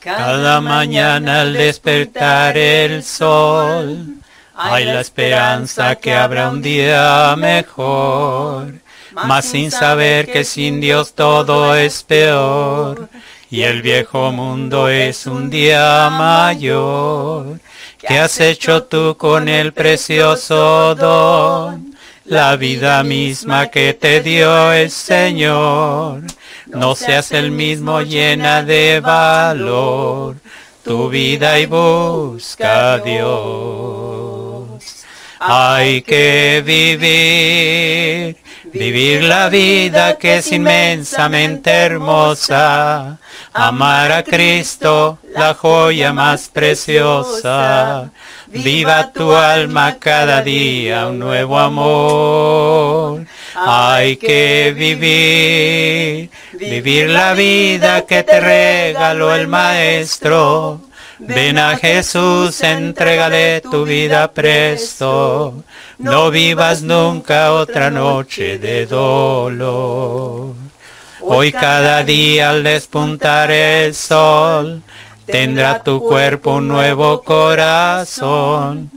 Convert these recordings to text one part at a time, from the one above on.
Cada mañana al despertar el sol, hay la esperanza que habrá un día mejor, mas sin saber que sin Dios todo es peor, y el viejo mundo es un día mayor. ¿Qué has hecho tú con el precioso don? La vida misma que te dio el Señor. No seas el mismo llena de valor tu vida y busca a Dios. Hay que vivir, vivir la vida que es inmensamente hermosa. Amar a Cristo, la joya más preciosa. Viva tu alma cada día un nuevo amor. Hay que vivir, vivir la vida que te regaló el Maestro. Ven a Jesús, entrégale tu vida presto. No vivas nunca otra noche de dolor. Hoy cada día al despuntar el sol, tendrá tu cuerpo un nuevo corazón.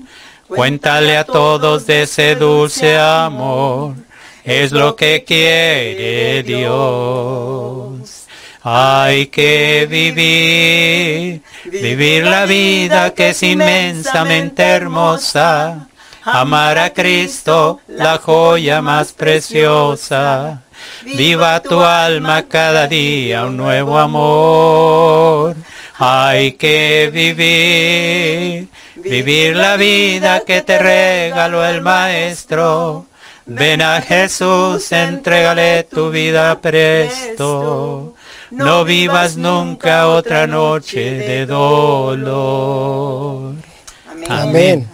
Cuéntale a todos de ese dulce amor, es lo que quiere Dios. Hay que vivir, vivir la vida que es inmensamente hermosa. Amar a Cristo, la joya más preciosa. Viva tu alma cada día un nuevo amor. Hay que vivir, vivir la vida que te regaló el Maestro. Ven a Jesús, entrégale tu vida presto. No vivas nunca otra noche de dolor. Amén.